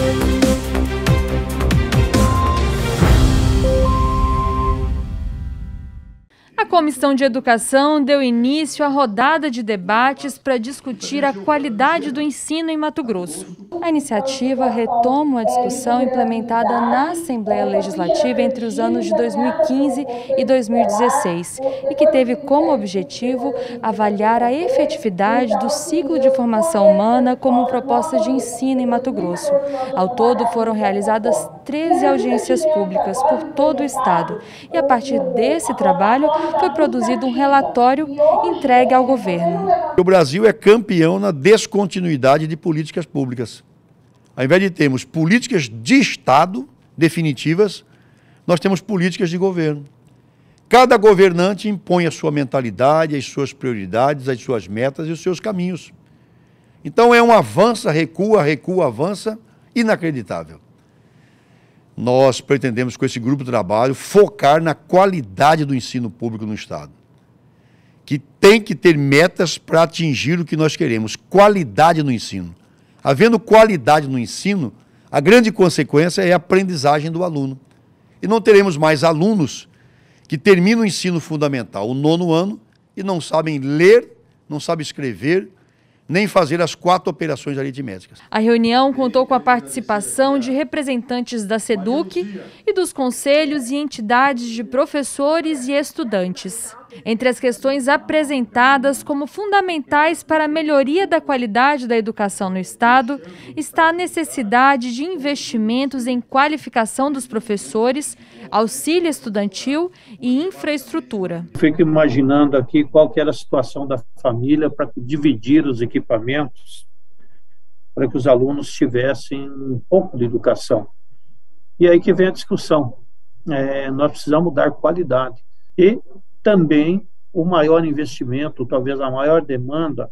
Bye. A Comissão de Educação deu início à rodada de debates para discutir a qualidade do ensino em Mato Grosso. A iniciativa retoma a discussão implementada na Assembleia Legislativa entre os anos de 2015 e 2016 e que teve como objetivo avaliar a efetividade do ciclo de formação humana como proposta de ensino em Mato Grosso. Ao todo, foram realizadas 13 audiências públicas por todo o Estado e, a partir desse trabalho, foi produzido um relatório entregue ao governo. O Brasil é campeão na descontinuidade de políticas públicas. Ao invés de termos políticas de Estado definitivas, nós temos políticas de governo. Cada governante impõe a sua mentalidade, as suas prioridades, as suas metas e os seus caminhos. Então é um avança, recua, recua, avança, inacreditável nós pretendemos, com esse grupo de trabalho, focar na qualidade do ensino público no Estado. Que tem que ter metas para atingir o que nós queremos: qualidade no ensino. Havendo qualidade no ensino, a grande consequência é a aprendizagem do aluno. E não teremos mais alunos que terminam o ensino fundamental, o nono ano, e não sabem ler, não sabem escrever, nem fazer as quatro operações aritméticas. A reunião contou com a participação de representantes da SEDUC e dos conselhos e entidades de professores e estudantes. Entre as questões apresentadas como fundamentais para a melhoria da qualidade da educação no Estado está a necessidade de investimentos em qualificação dos professores, auxílio estudantil e infraestrutura. Fico imaginando aqui qual era a situação da família para dividir os equipamentos para que os alunos tivessem um pouco de educação. E aí que vem a discussão. É, nós precisamos dar qualidade. E também o maior investimento, talvez a maior demanda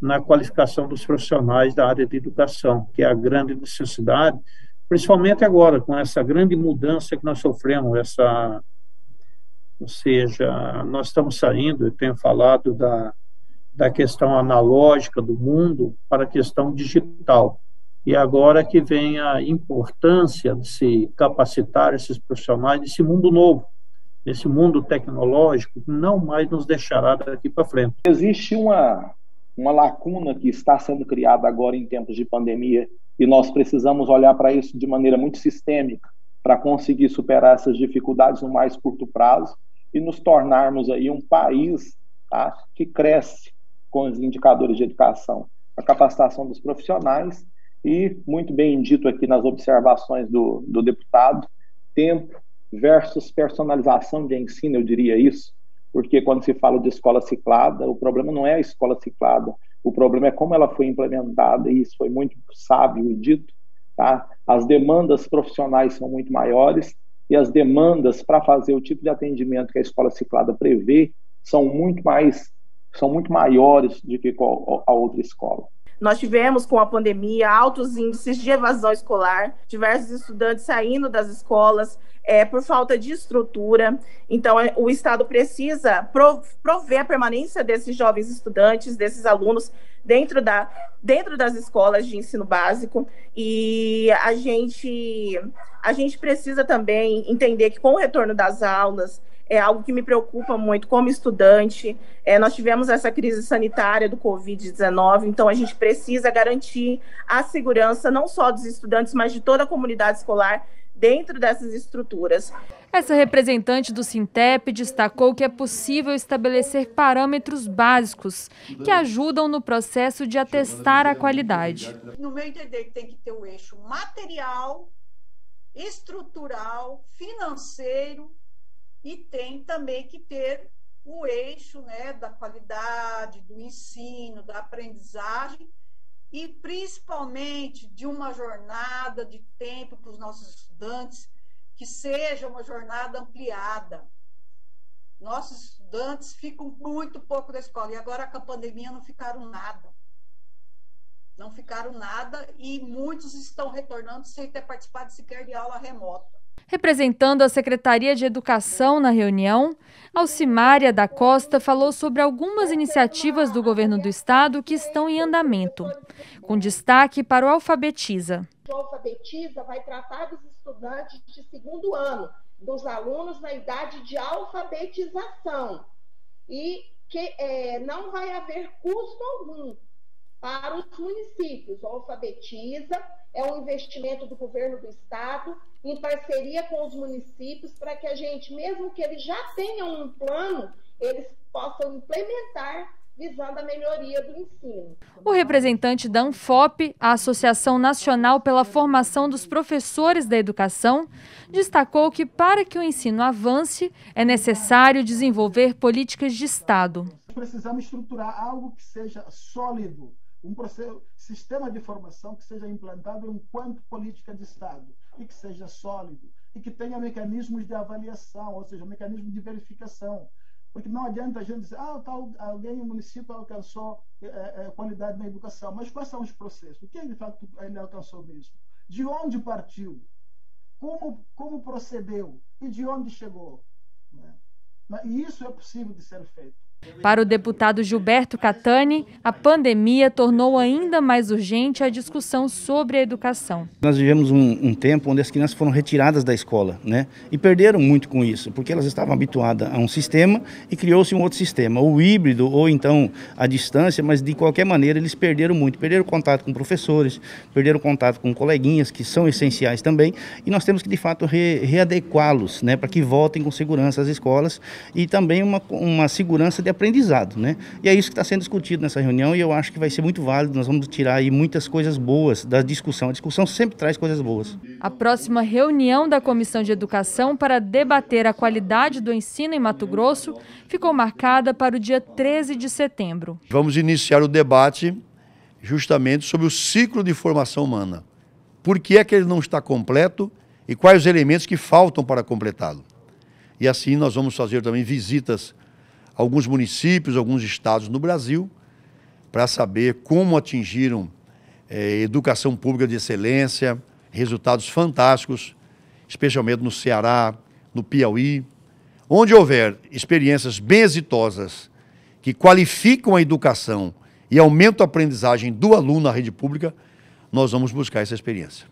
na qualificação dos profissionais da área de educação, que é a grande necessidade, principalmente agora, com essa grande mudança que nós sofremos, essa, ou seja, nós estamos saindo, eu tenho falado da, da questão analógica do mundo para a questão digital. E agora que vem a importância de se capacitar esses profissionais nesse mundo novo, nesse mundo tecnológico não mais nos deixará daqui para frente. Existe uma, uma lacuna que está sendo criada agora em tempos de pandemia e nós precisamos olhar para isso de maneira muito sistêmica para conseguir superar essas dificuldades no mais curto prazo e nos tornarmos aí um país tá, que cresce com os indicadores de educação, a capacitação dos profissionais e, muito bem dito aqui nas observações do, do deputado, tempo, versus personalização de ensino, eu diria isso, porque quando se fala de escola ciclada, o problema não é a escola ciclada, o problema é como ela foi implementada, e isso foi muito sábio e dito, tá? As demandas profissionais são muito maiores e as demandas para fazer o tipo de atendimento que a escola ciclada prevê são muito mais são muito maiores do que a outra escola. Nós tivemos, com a pandemia, altos índices de evasão escolar, diversos estudantes saindo das escolas, é, por falta de estrutura. Então, é, o Estado precisa prover a permanência desses jovens estudantes, desses alunos, dentro, da, dentro das escolas de ensino básico. E a gente, a gente precisa também entender que, com o retorno das aulas, é algo que me preocupa muito como estudante. É, nós tivemos essa crise sanitária do Covid-19, então a gente precisa garantir a segurança não só dos estudantes, mas de toda a comunidade escolar dentro dessas estruturas. Essa representante do Sintep destacou que é possível estabelecer parâmetros básicos que ajudam no processo de atestar a qualidade. No meu entender, tem que ter o eixo material, estrutural, financeiro e tem também que ter o eixo né, da qualidade, do ensino, da aprendizagem e principalmente de uma jornada de tempo para os nossos estudantes que seja uma jornada ampliada. Nossos estudantes ficam muito pouco da escola e agora com a pandemia não ficaram nada. Não ficaram nada e muitos estão retornando sem ter participado sequer de aula remota. Representando a Secretaria de Educação na reunião, Alcimária da Costa falou sobre algumas iniciativas do governo do estado que estão em andamento, com destaque para o Alfabetiza. O Alfabetiza vai tratar dos estudantes de segundo ano, dos alunos na idade de alfabetização, e que é, não vai haver custo algum para os municípios. O Alfabetiza é um investimento do governo do estado em parceria com os municípios para que a gente, mesmo que eles já tenham um plano, eles possam implementar visando a melhoria do ensino. O representante da ANFOP, a Associação Nacional pela Formação dos Professores da Educação, destacou que para que o ensino avance é necessário desenvolver políticas de Estado. Precisamos estruturar algo que seja sólido, um processo, sistema de formação que seja implantado enquanto política de Estado e que seja sólido e que tenha mecanismos de avaliação, ou seja, mecanismos de verificação. Porque não adianta a gente dizer, ah, tal, alguém no município alcançou é, é, qualidade na educação, mas quais são os processos? O que de fato ele alcançou mesmo? De onde partiu? Como, como procedeu? E de onde chegou? Né? E isso é possível de ser feito. Para o deputado Gilberto Catani, a pandemia tornou ainda mais urgente a discussão sobre a educação. Nós vivemos um, um, tempo onde as crianças foram retiradas da escola, né? E perderam muito com isso, porque elas estavam habituadas a um sistema e criou-se um outro sistema, o híbrido ou então a distância, mas de qualquer maneira eles perderam muito, perderam contato com professores, perderam contato com coleguinhas que são essenciais também, e nós temos que de fato re, readequá-los, né, para que voltem com segurança às escolas e também uma, uma segurança de aprendizado, né? E é isso que está sendo discutido nessa reunião e eu acho que vai ser muito válido. Nós vamos tirar aí muitas coisas boas da discussão. A discussão sempre traz coisas boas. A próxima reunião da Comissão de Educação para debater a qualidade do ensino em Mato Grosso ficou marcada para o dia 13 de setembro. Vamos iniciar o debate justamente sobre o ciclo de formação humana. Por que é que ele não está completo e quais os elementos que faltam para completá-lo? E assim nós vamos fazer também visitas alguns municípios, alguns estados no Brasil, para saber como atingiram é, educação pública de excelência, resultados fantásticos, especialmente no Ceará, no Piauí. Onde houver experiências bem exitosas que qualificam a educação e aumentam a aprendizagem do aluno na rede pública, nós vamos buscar essa experiência.